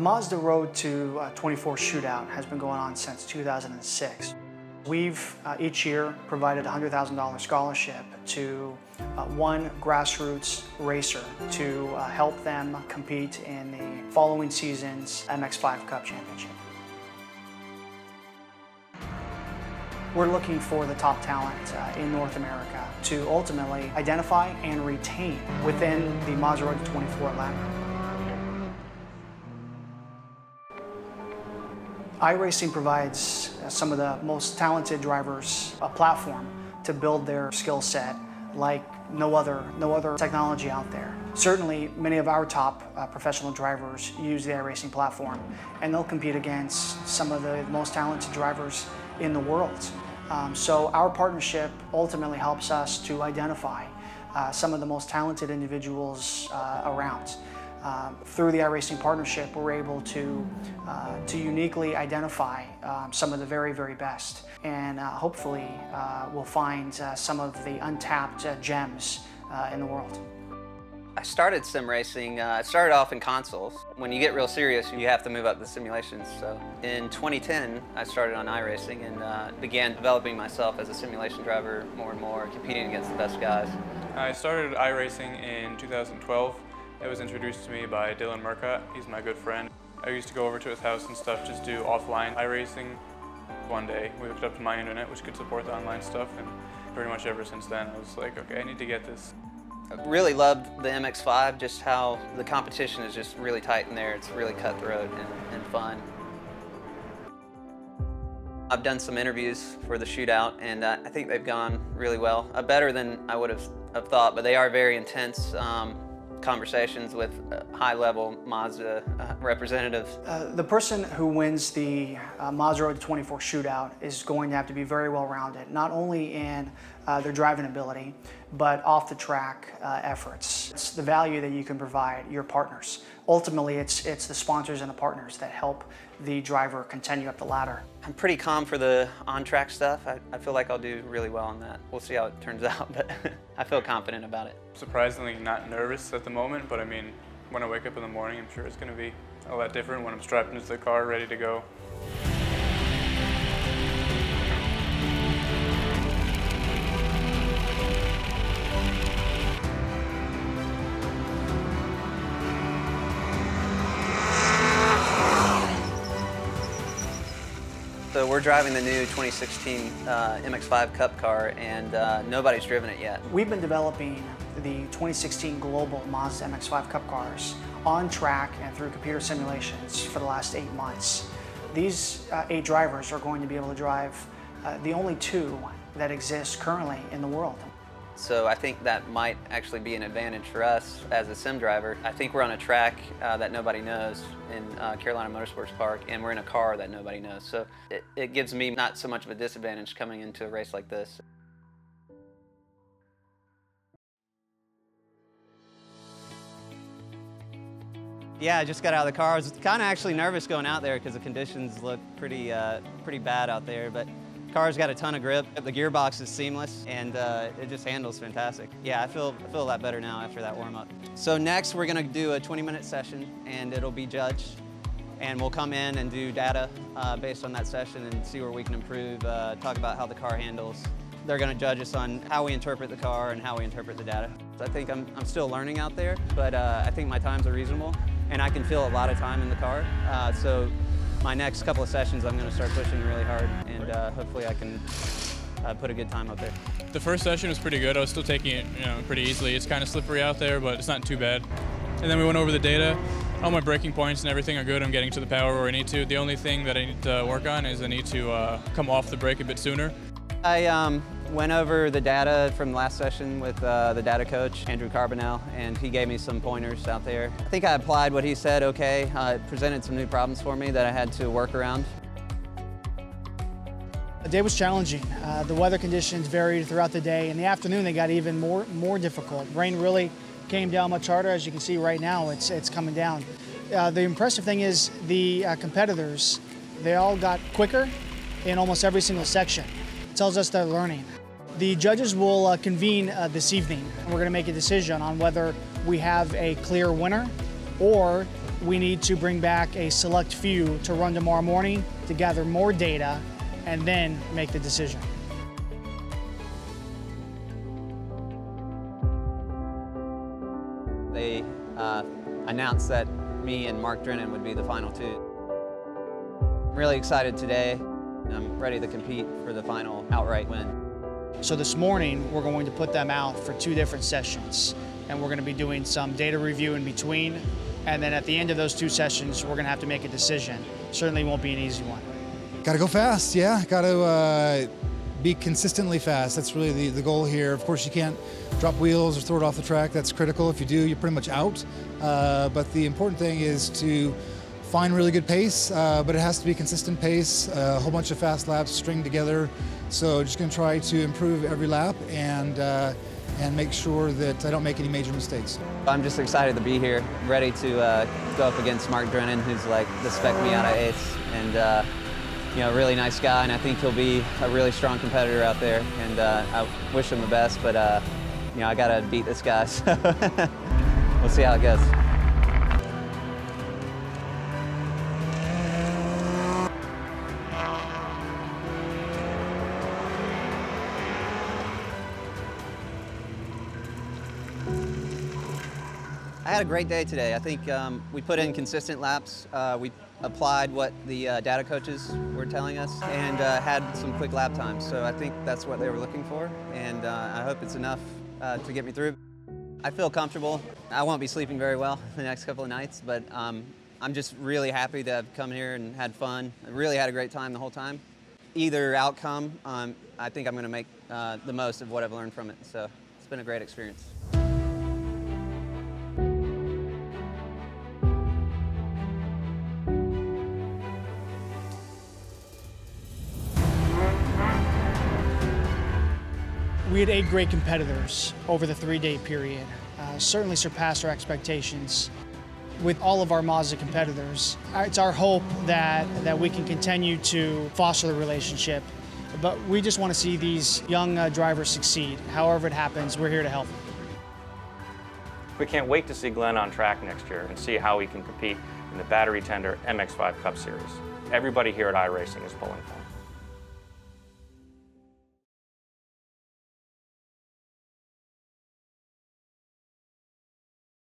The Mazda Road to uh, 24 Shootout has been going on since 2006. We've uh, each year provided a $100,000 scholarship to uh, one grassroots racer to uh, help them compete in the following season's MX5 Cup Championship. We're looking for the top talent uh, in North America to ultimately identify and retain within the Mazda Road to 24 ladder. iRacing provides uh, some of the most talented drivers a platform to build their skill set like no other, no other technology out there. Certainly, many of our top uh, professional drivers use the iRacing platform, and they'll compete against some of the most talented drivers in the world. Um, so our partnership ultimately helps us to identify uh, some of the most talented individuals uh, around. Um, through the iRacing partnership, we're able to, uh, to uniquely identify um, some of the very, very best. And uh, hopefully uh, we'll find uh, some of the untapped uh, gems uh, in the world. I started sim racing, I started off in consoles. When you get real serious, you have to move up the simulations. So in 2010, I started on iRacing and began developing myself as a simulation driver more and more, competing against the best guys. I started iRacing in 2012. It was introduced to me by Dylan Murcott. He's my good friend. I used to go over to his house and stuff, just do offline iRacing. One day we hooked up to my internet, which could support the online stuff, and pretty much ever since then I was like, okay, I need to get this. I really loved the MX-5, just how the competition is just really tight in there. It's really cutthroat and, and fun. I've done some interviews for the shootout, and uh, I think they've gone really well. Uh, better than I would have, have, thought, but they are very intense. Um, conversations with high-level Mazda uh, representatives. Uh, the person who wins the uh, Mazda Road 24 shootout is going to have to be very well-rounded, not only in uh, their driving ability, but off-the-track uh, efforts. It's the value that you can provide your partners. Ultimately, it's, it's the sponsors and the partners that help the driver continue up the ladder. I'm pretty calm for the on-track stuff. I, I feel like I'll do really well on that. We'll see how it turns out, but I feel confident about it. Surprisingly not nervous at the moment, but I mean, when I wake up in the morning, I'm sure it's going to be a lot different when I'm strapped into the car, ready to go. So we're driving the new 2016 uh, MX-5 Cup car and uh, nobody's driven it yet. We've been developing the 2016 global Mazda MX-5 Cup cars on track and through computer simulations for the last eight months. These uh, eight drivers are going to be able to drive uh, the only two that exist currently in the world. So I think that might actually be an advantage for us as a sim driver. I think we're on a track uh, that nobody knows in uh, Carolina Motorsports Park, and we're in a car that nobody knows. So it, it gives me not so much of a disadvantage coming into a race like this. Yeah, I just got out of the car. I was kind of actually nervous going out there because the conditions look pretty, uh, pretty bad out there. But The car's got a ton of grip. The gearbox is seamless and uh, it just handles fantastic. Yeah, I feel, I feel a lot better now after that warm up. So next we're gonna do a 20 minute session and it'll be judged and we'll come in and do data uh, based on that session and see where we can improve, uh, talk about how the car handles. They're gonna judge us on how we interpret the car and how we interpret the data. So I think I'm, I'm still learning out there, but uh, I think my times are reasonable and I can feel a lot of time in the car. Uh, so my next couple of sessions, I'm going to start pushing really hard, and uh, hopefully I can uh, put a good time up there. The first session was pretty good. I was still taking it, you know, pretty easily. It's kind of slippery out there, but it's not too bad. And then we went over the data. All my braking points and everything are good. I'm getting to the power where I need to. The only thing that I need to work on is I need to uh, come off the brake a bit sooner. I um, went over the data from last session with uh, the data coach, Andrew Carbonell, and he gave me some pointers out there. I think I applied what he said okay. Uh, it presented some new problems for me that I had to work around. The day was challenging. Uh, the weather conditions varied throughout the day. In the afternoon, they got even more, more difficult. Rain really came down much harder. As you can see right now, it's, it's coming down. Uh, the impressive thing is the uh, competitors, they all got quicker in almost every single section tells us they're learning. The judges will uh, convene uh, this evening. We're going to make a decision on whether we have a clear winner or we need to bring back a select few to run tomorrow morning to gather more data and then make the decision. They uh, announced that me and Mark Drennan would be the final two. I'm really excited today. I'm ready to compete for the final outright win. So this morning, we're going to put them out for two different sessions. And we're going to be doing some data review in between. And then at the end of those two sessions, we're going to have to make a decision. Certainly won't be an easy one. Got to go fast, yeah. Got to uh, be consistently fast. That's really the, the goal here. Of course, you can't drop wheels or throw it off the track. That's critical. If you do, you're pretty much out. Uh, but the important thing is to find really good pace, uh, but it has to be consistent pace, a whole bunch of fast laps stringed together. So just going to try to improve every lap and uh, and make sure that I don't make any major mistakes. I'm just excited to be here, ready to uh, go up against Mark Drennan, who's like the spec Miata ace, and uh, you know, really nice guy, and I think he'll be a really strong competitor out there, and uh, I wish him the best, but uh, you know, I gotta beat this guy, so we'll see how it goes. Had a great day today. I think um, we put in consistent laps. Uh, we applied what the uh, data coaches were telling us and uh, had some quick lap times. So I think that's what they were looking for, and uh, I hope it's enough uh, to get me through. I feel comfortable. I won't be sleeping very well the next couple of nights, but um, I'm just really happy to have come here and had fun. I really had a great time the whole time. Either outcome, um, I think I'm going to make uh, the most of what I've learned from it. So it's been a great experience. We had eight great competitors over the three-day period. Uh, certainly surpassed our expectations. With all of our Mazda competitors, uh, it's our hope that, that we can continue to foster the relationship. But we just want to see these young uh, drivers succeed. However it happens, we're here to help. We can't wait to see Glenn on track next year and see how he can compete in the Battery Tender MX5 Cup Series. Everybody here at iRacing is pulling for him.